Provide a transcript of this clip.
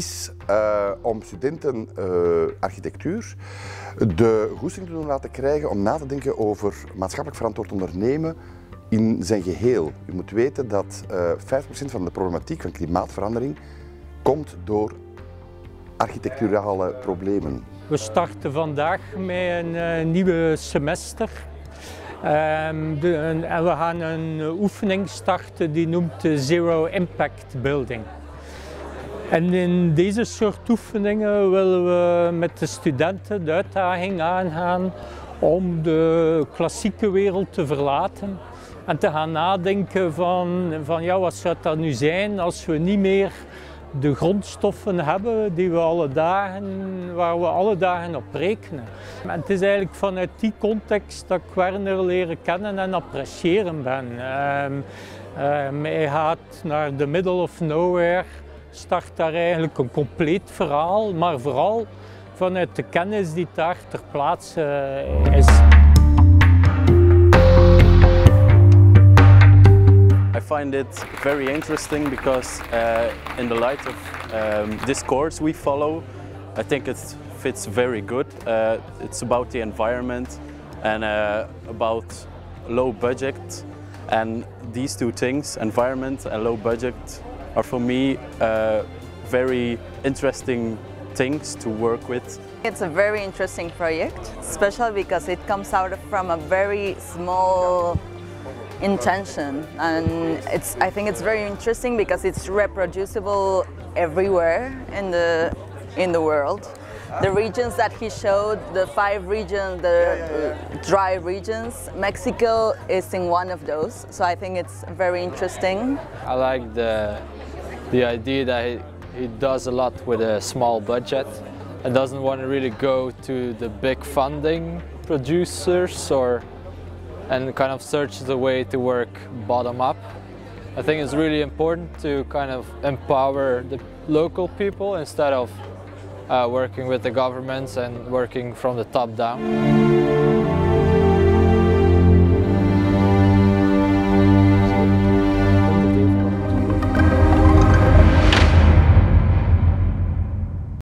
is uh, om studenten uh, architectuur de goesting te doen laten krijgen om na te denken over maatschappelijk verantwoord ondernemen in zijn geheel. U moet weten dat uh, 5% van de problematiek van klimaatverandering komt door architecturale problemen. We starten vandaag met een nieuwe semester. Um, de, en we gaan een oefening starten die noemt Zero Impact Building. En in deze soort oefeningen willen we met de studenten de uitdaging aangaan om de klassieke wereld te verlaten en te gaan nadenken van, van ja, wat zou dat nu zijn als we niet meer de grondstoffen hebben die we alle dagen, waar we alle dagen op rekenen. En het is eigenlijk vanuit die context dat ik Werner leren kennen en appreciëren ben. Um, hij gaat naar the middle of nowhere, start daar eigenlijk een compleet verhaal, maar vooral vanuit de kennis die daar ter plaatse is. I find it very interesting because uh, in the light of um, this course we follow, I think it fits very good. Uh, it's about the environment and uh, about low budget and these two things, environment and low budget, are for me uh, very interesting things to work with. It's a very interesting project, especially because it comes out from a very small intention and it's I think it's very interesting because it's reproducible everywhere in the in the world. The regions that he showed, the five regions, the dry regions, Mexico is in one of those. So I think it's very interesting. I like the the idea that he, he does a lot with a small budget and doesn't want to really go to the big funding producers or and kind of searches a way to work bottom up. I think it's really important to kind of empower the local people instead of uh, working with the governments and working from the top down.